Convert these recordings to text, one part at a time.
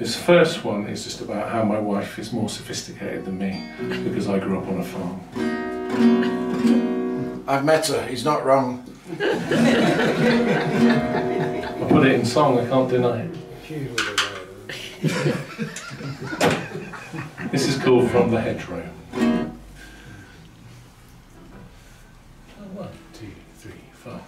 This first one is just about how my wife is more sophisticated than me because I grew up on a farm. I've met her, he's not wrong. I put it in song, I can't deny it. this is called From the Hedgerow. One, two, three, four.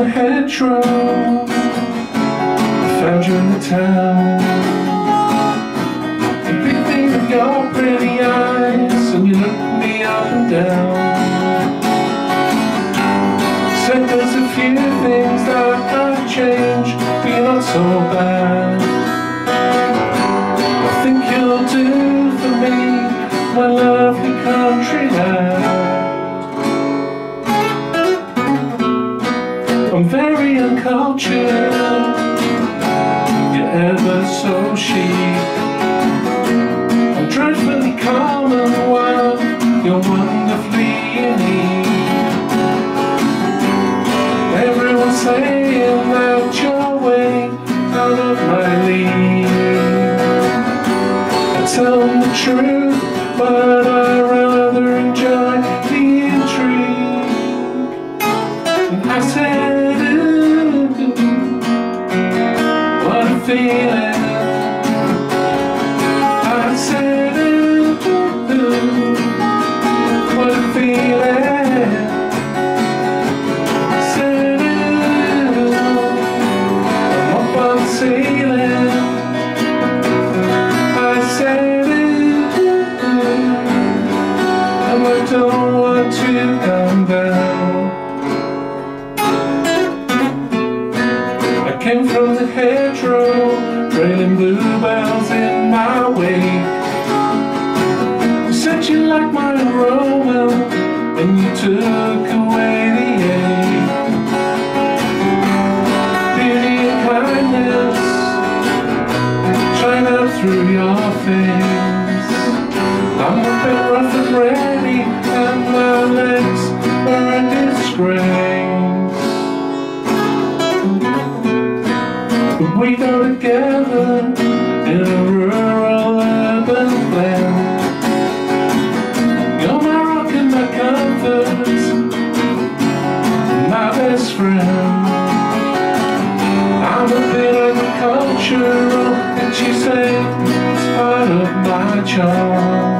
The hedgerow. I found you in the town. You picked me with your pretty eyes And you looked me up and down. Said there's a few things that I've changed But you're not so bad uncultured You're ever so chic. I'm dreadfully common while You're wonderfully unique. Everyone's saying that you're way out of my league. I tell them the truth But I rather enjoy the intrigue. And I said, I said, ooh, what feeling. I'm up on the ceiling. I said, ooh, and I don't want to come came from the hedgerow, trailing bluebells in my way. You said you liked my aroma, and you took away the ache. Beauty and kindness shine out through your face. In a rural urban. You're my rock and my comfort, my best friend. I'm a bit agricultural, and she said it's part of my charm.